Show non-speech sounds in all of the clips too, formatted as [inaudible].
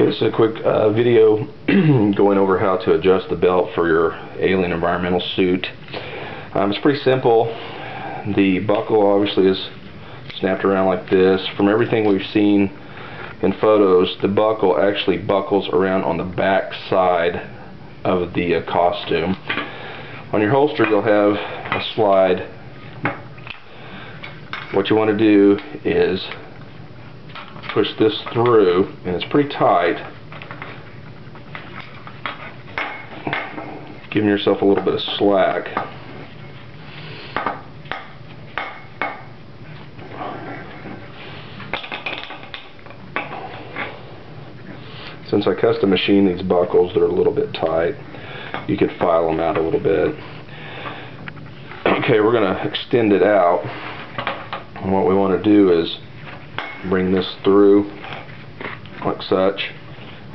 Okay, a quick uh, video [clears throat] going over how to adjust the belt for your alien environmental suit. Um, it's pretty simple. The buckle obviously is snapped around like this. From everything we've seen in photos, the buckle actually buckles around on the back side of the uh, costume. On your holster you'll have a slide. What you want to do is push this through, and it's pretty tight. Giving yourself a little bit of slack. Since I custom machine these buckles, they're a little bit tight. You could file them out a little bit. [clears throat] Okay, we're going to extend it out. And what we want to do is bring this through like such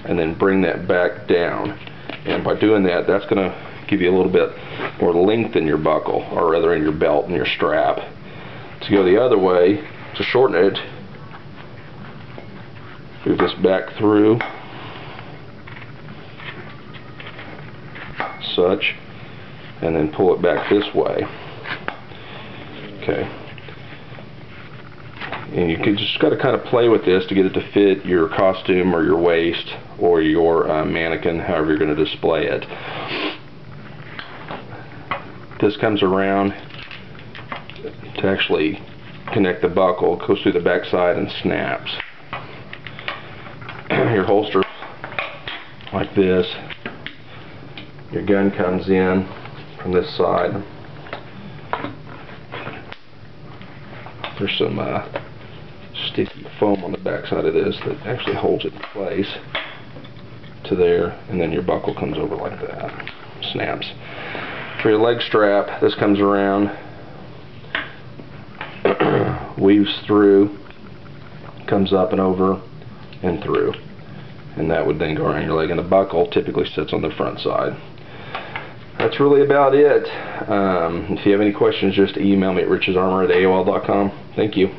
and then bring that back down. And by doing that that's going to give you a little bit more length in your buckle or rather in your belt and your strap. To go the other way to shorten it move this back through such and then pull it back this way. Okay and you can just got to kind of play with this to get it to fit your costume or your waist or your uh, mannequin however you're going to display it. This comes around to actually connect the buckle goes through the back side and snaps. [clears throat] Your holster like this. Your gun comes in from this side. There's some uh, sticky foam on the back side of this that actually holds it in place to there and then your buckle comes over like that snaps. For your leg strap this comes around [clears throat] weaves through comes up and over and through. And that would then go around your leg and the buckle typically sits on the front side. That's really about it. Um, if you have any questions just email me at richesarmor at AOL.com thank you